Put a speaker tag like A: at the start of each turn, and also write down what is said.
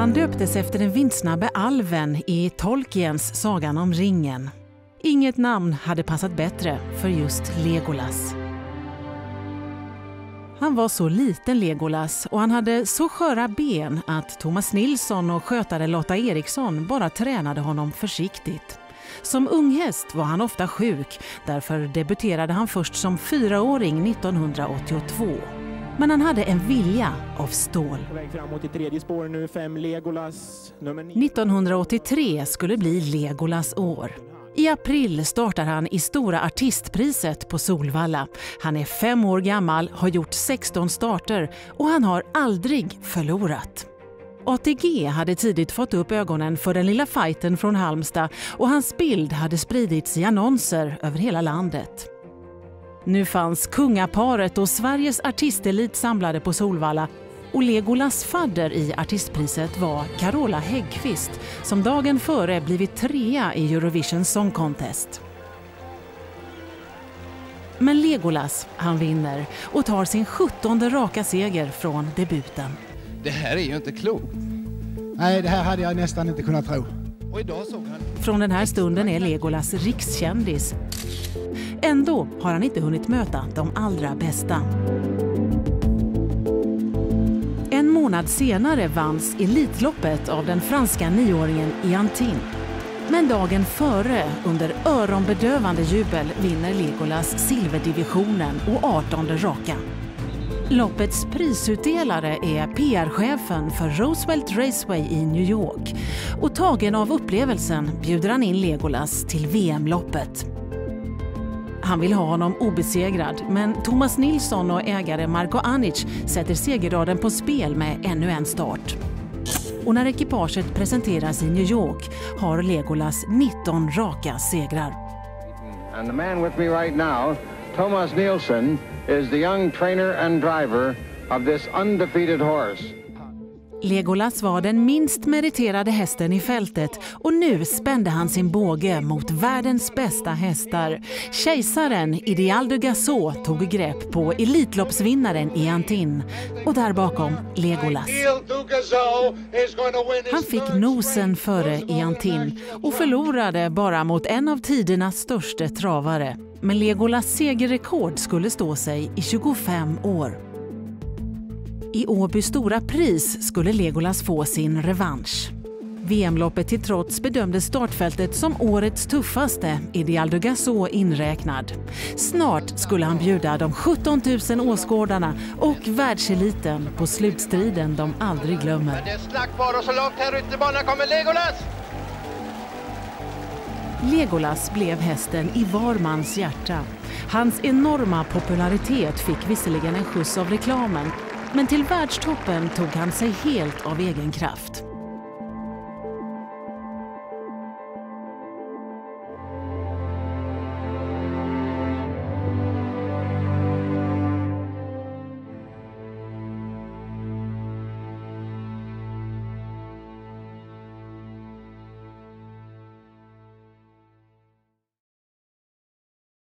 A: Han döptes efter den vindsnabbe alven i Tolkiens Sagan om ringen. Inget namn hade passat bättre för just Legolas. Han var så liten Legolas och han hade så sköra ben att Thomas Nilsson och skötare Lotta Eriksson bara tränade honom försiktigt. Som unghäst var han ofta sjuk, därför debuterade han först som fyraåring 1982. Men han hade en vilja av stål. 1983 skulle bli Legolas år. I april startar han i Stora artistpriset på Solvalla. Han är fem år gammal, har gjort 16 starter och han har aldrig förlorat. ATG hade tidigt fått upp ögonen för den lilla fighten från Halmstad och hans bild hade spridits i annonser över hela landet. Nu fanns kungaparet och Sveriges artistelit samlade på Solvalla och Legolas fadder i artistpriset var Carola Häggkvist som dagen före blivit trea i Eurovision Song Contest. Men Legolas, han vinner och tar sin sjuttonde raka seger från debuten.
B: Det här är ju inte klokt.
C: Nej, det här hade jag nästan inte kunnat tro.
B: Och idag såg han...
A: Från den här stunden är Legolas rikskändis. Ändå har han inte hunnit möta de allra bästa. En månad senare vanns Elitloppet av den franska nioåringen Iantin. Men dagen före, under öronbedövande jubel, vinner Legolas silverdivisionen och 18 raka. Loppets prisutdelare är PR-chefen för Roosevelt Raceway i New York. Och tagen av upplevelsen bjuder han in Legolas till VM-loppet. Han vill ha honom obesegrad, men Thomas Nilsson och ägare Marko Anic sätter segerraden på spel med ännu en start. Och när ekipaget presenteras i New York har Legolas 19 raka segrar.
D: And the man with me right now, Thomas Nielsen, is the young trainer and driver of this undefeated horse.
A: Legolas var den minst meriterade hästen i fältet och nu spände han sin båge mot världens bästa hästar. Kejsaren Ideal de Gassot tog grepp på Elitloppsvinnaren Iantin och där bakom Legolas. Han fick nosen före Iantin och förlorade bara mot en av tidernas största travare. Men Legolas segerrekord skulle stå sig i 25 år. I Åby Stora Pris skulle Legolas få sin revansch. VM-loppet till trots bedömdes startfältet som årets tuffaste, Ideal de Gassot inräknad. Snart skulle han bjuda de 17 000 åskådarna och världseliten på slutstriden de aldrig glömmer.
B: Det är slackbar och så långt här ute banan kommer Legolas!
A: Legolas blev hästen i var mans hjärta. Hans enorma popularitet fick visserligen en skjuts av reklamen men till världstoppen tog han sig helt av egen kraft.